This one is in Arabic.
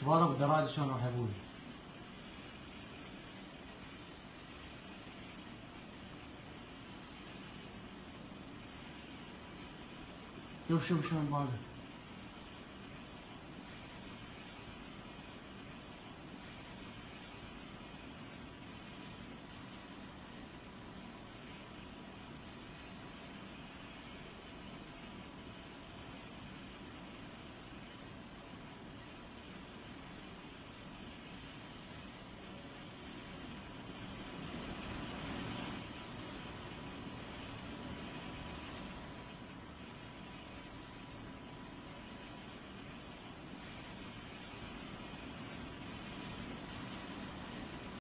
شوف هذا بالدراجة شلون راح يبوي شوف شوف شلون باقي.